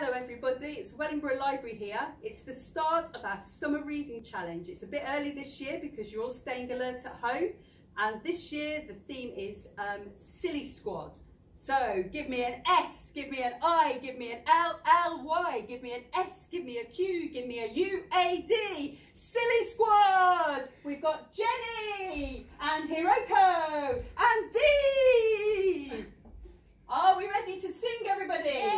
Hello everybody, it's Wellingborough Library here. It's the start of our summer reading challenge. It's a bit early this year because you're all staying alert at home and this year the theme is um, Silly Squad. So give me an S, give me an I, give me an L, L, Y, give me an S, give me a Q, give me a U, A, D. Silly Squad! We've got Jenny and Hiroko and Dee! Are we ready to sing everybody? Yay!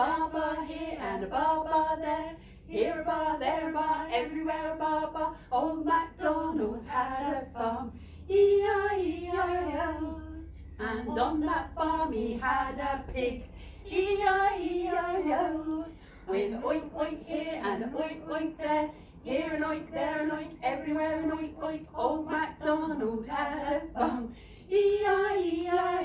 Baba here and a baba there, here a bar, there a bar, everywhere a baba. Old MacDonald had a farm, E-I-E-I-O. And on that farm he had a pig, E-I-E-I-O. With oink oink here and oink oink there, here an oink, there an oink, everywhere an oink oink. Old MacDonald had a farm, E-I-E-I-O.